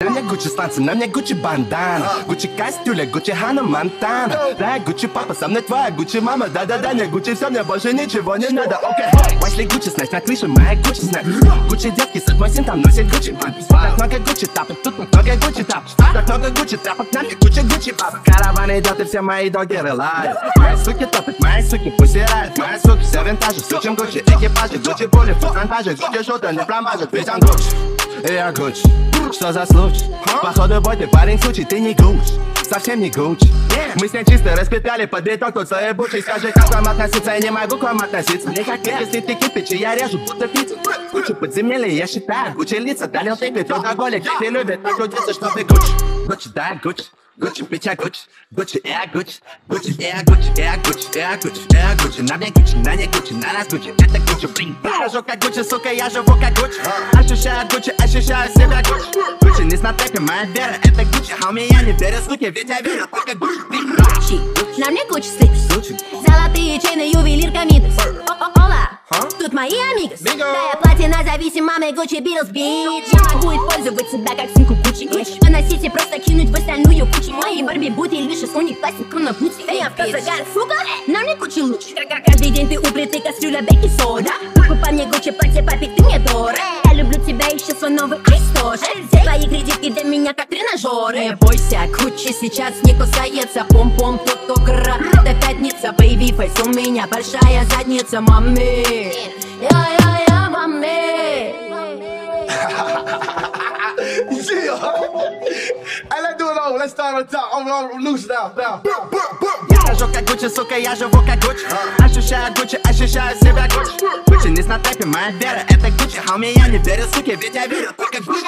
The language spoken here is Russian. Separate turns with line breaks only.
На мне Гуччи станция, на мне Гуччи бандана Гуччи кастюля, Гуччи Хана Монтана Да, Гуччи папа, со мной твоя Гуччи мама Да-да-да, не Гуччи, все, мне больше ничего не надо, окей Пошли Гуччи снять на крыше, моя Гуччи снять Гуччи детки с мой сын там носит Гуччи Так много Гуччи тапок, тут много Гуччи тап Так много Гуччи трапок, на мне Гуччи Гуччи баб Караван идет и все мои доги рылают Мои суки топят, мои суки пусирают Мои суки все винтажи, сучим Гуччи Экипажи, Гуччи пули, футранпажи Гуччи шута, не промажет, ведь он Гуччи И я Гуччи Что за случай? Походу бой, ты парень случай, ты не Гуччи Совсем не Гуччи Мы с ней чисто распитали под биток тут своей бучей Скажи, как вам относиться, я не могу к вам относиться Мне как если ты кипич, я режу, будто пиццу Гуччи подземелье, я считаю, Гуччи лица Далил ты пит, алкоголик, ты любит покрутиться, что ты Гуччи Гуччи, да, Гуччи Гуччи, бича, Гуччи, Гуччи, я Гуччи, Гуччи, я Гуччи, я Гуччи, я Гуччи, я Гуччи, на мне Гуччи, на не Гуччи, на нас Гуччи, это Гуччи, блин, живу как Гуччи, сука, я живу как Гуччи, ощущаю Гуччи, ощущаю себя Гуччи, Гуччи, не смотри, моя вера, это Гуччи, а у меня не верят, суки, ведь я верю только Гуччи, блин,
Гуччи, на мне Гуччи сликс Золотые чейны, ювелирка Мидас Ола, тут мои амигос. Да я платина зависимая Гуччи Битлз бич Я могу использовать себя как сумку Гуччи Ич Выносить и просто кинуть в остальную кучу Мои Барби будут лишь у них пластику на пути Эй, я в загар, сука, на мне Гуччи лучше каждый день ты у плиты кастрюля бейки сода. Покупай мне Гуччи платье, папик, ты мне дорог. Я люблю тебя и сейчас свой новый айс тоже. Твои кредитки для меня как тренажеры.
Не бойся, Гуччи сейчас не кусается. Пом-пом, тут то кра Это пятница, baby фейс У меня большая задница, мами Я-я-я, мами
Yeah. hey, let's over. Let's start on top. I'm, I'm loose now. Now.
Я хожу как Гуччи, сука, я живу как Гуччи Ощущаю Гуччи, ощущаю себя Гуччи Гуччи не на тайпе, моя вера, это Гуччи А у меня не верят, суки, ведь я верю только Гуччи